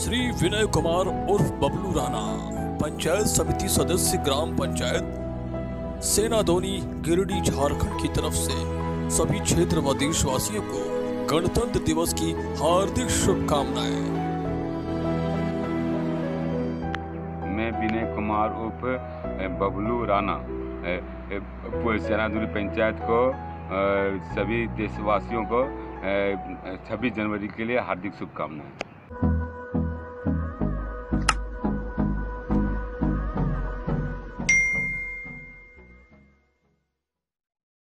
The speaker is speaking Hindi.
श्री विनय कुमार उर्फ़ बबलू राणा पंचायत समिति सदस्य ग्राम पंचायत सेनाधोनी गिरिडीह झारखंड की तरफ़ से सभी क्षेत्र व देशवासियों को गणतंत्र दिवस की हार्दिक शुभकामनाएँ। मैं विनय कुमार उर्फ़ बबलू राणा अ, पंचायत को सभी देशवासियों को छब्बीस जनवरी के लिए हार्दिक शुभकामनाएँ।